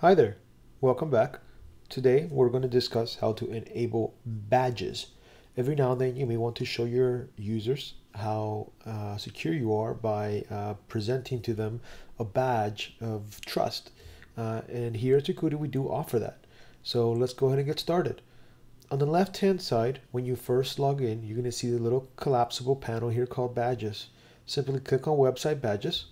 Hi there, welcome back. Today we're going to discuss how to enable badges. Every now and then you may want to show your users how uh, secure you are by uh, presenting to them a badge of trust. Uh, and here at Sucuri we do offer that. So let's go ahead and get started. On the left hand side, when you first log in, you're going to see the little collapsible panel here called badges. Simply click on website badges.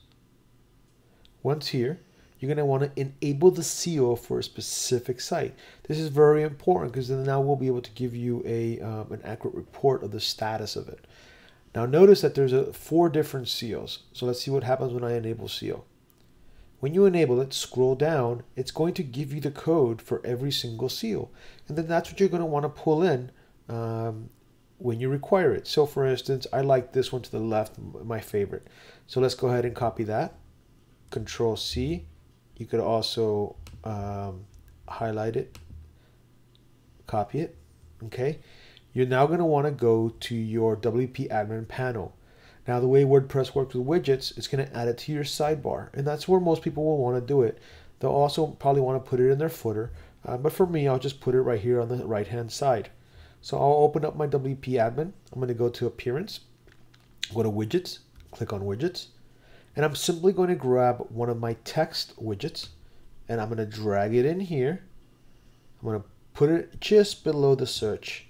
Once here, you're going to want to enable the SEO for a specific site. This is very important because then now we'll be able to give you a, um, an accurate report of the status of it. Now notice that there's a, four different seals. So let's see what happens when I enable SEO. When you enable it, scroll down, it's going to give you the code for every single seal. And then that's what you're going to want to pull in um, when you require it. So for instance, I like this one to the left, my favorite. So let's go ahead and copy that. Control C, you could also um, highlight it, copy it, okay? You're now going to want to go to your WP admin panel. Now the way WordPress works with widgets, it's going to add it to your sidebar, and that's where most people will want to do it. They'll also probably want to put it in their footer, uh, but for me, I'll just put it right here on the right-hand side. So I'll open up my WP admin. I'm going to go to Appearance, go to Widgets, click on Widgets, and I'm simply going to grab one of my text widgets and I'm going to drag it in here. I'm going to put it just below the search.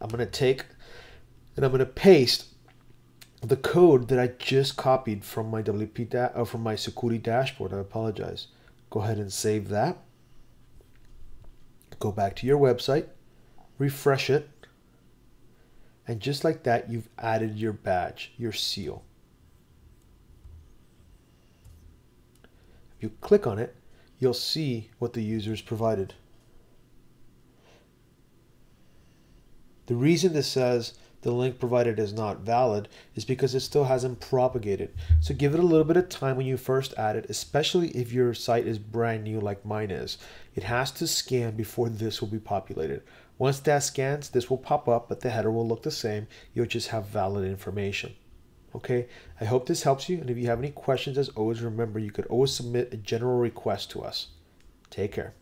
I'm going to take and I'm going to paste the code that I just copied from my WP da or uh, from my Sucuri dashboard. I apologize. Go ahead and save that. Go back to your website, refresh it, and just like that, you've added your badge, your seal. You click on it, you'll see what the user is provided. The reason this says the link provided is not valid is because it still hasn't propagated. So give it a little bit of time when you first add it, especially if your site is brand new like mine is. It has to scan before this will be populated. Once that scans, this will pop up, but the header will look the same. You'll just have valid information. Okay, I hope this helps you. And if you have any questions, as always, remember you could always submit a general request to us. Take care.